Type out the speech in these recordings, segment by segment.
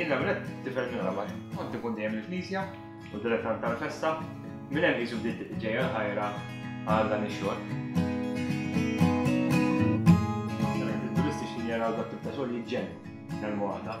Jiena mret tifel minn għamar, kont ikun dejjem il-knisja u direttan tal-festa, minn hemm jisu bdiet ġejja l-ħajra għal dan ix-xogħol. Turisti xi jaraw dak tip ta' xogħol jiġġennu, kelmu għadha.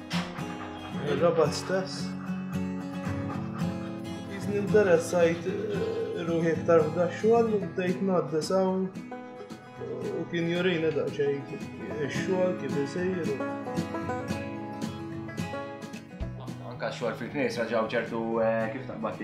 Ir-rabat stess. Jizni interessajt eh, ruħi iktar f'da xogħol u bdejt ngħaddi sawn u kien jurina daqsxejn ix-xogħol kif isir. Anka xogħol fil-knisja ġew ċertu eh, kif taqbad